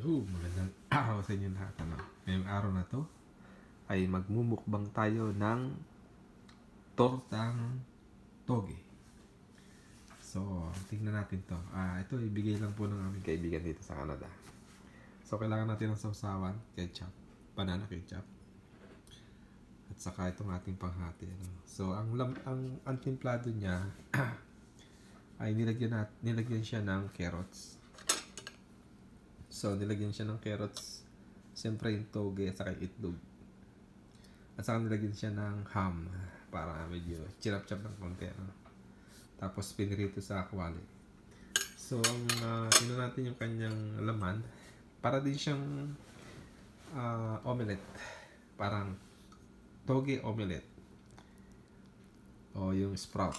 Hello, magandang araw sa inyo lahat. Ano? Ngayong araw na to ay magmumukbang tayo ng tortang toge. So, tingnan natin to. Ah, ito ibigay lang po ng aming kaibigan dito sa Canada. So, kailangan natin ng sausawan, ketchup, banana ketchup, at saka itong ating panghati. Ano? So, ang, lam, ang, ang niya ay nilagyan, nilagyan siya ng carrots, So, nilagyan siya ng carrots. Siyempre yung toge saka yung itlog. At saka nilagyan siya ng ham para medyo chirap-chap ng konti. Ano? Tapos pinirito sa kawali. So, ang uh, tingnan natin yung kanyang laman. Para din siyang uh, omelette. Parang toge omelette. O yung sprout.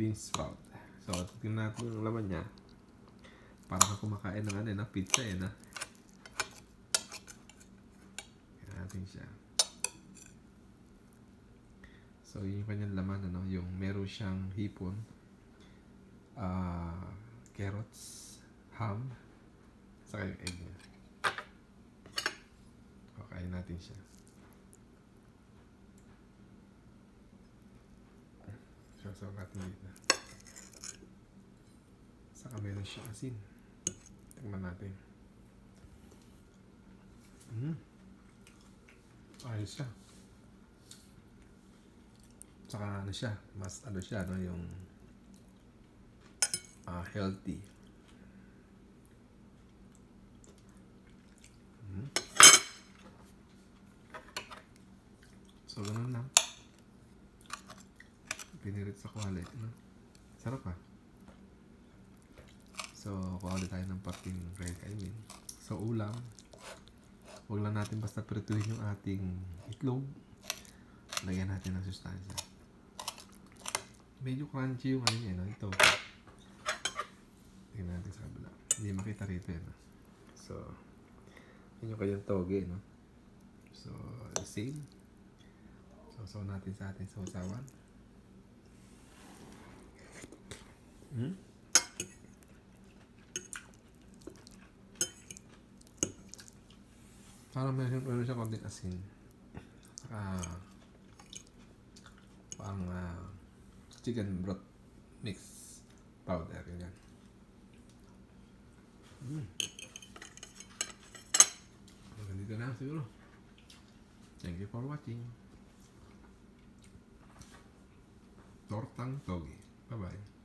Bean sprout. So, tingnan natin yung laman niya. Parang kumakain ng ano, ng pizza eh, na. Kaya siya. So, yun yung kanyang laman, ano, yung meron siyang hipon, uh, carrots, ham, saka yung egg niya. Kakain natin siya. So natin dito. Saka meron siya asin. Tingnan natin. Hmm. Ayos siya. Saka ano siya, mas ano siya, no, yung uh, healthy. Hmm. So, ganun lang. Pinirit sa quality, no? Sarap ah. So, kuha ulit tayo ng parting red kainin. So, ulam. Huwag lang natin basta prituhin yung ating itlog. Lagyan natin ng sustansya. Medyo crunchy yung ano niya, no? Ito. Tingnan natin sa kabila. Hindi makita rito yan. No? So, yun yung kanyang toge, no? So, same. So, so natin sa ating sausawan. Hmm? Parang meron, meron siya konting asin. Ah, pang uh, chicken broth mix powder. Ganyan. Mm. Ganito na siguro. Thank you for watching. Tortang Togi. Bye-bye.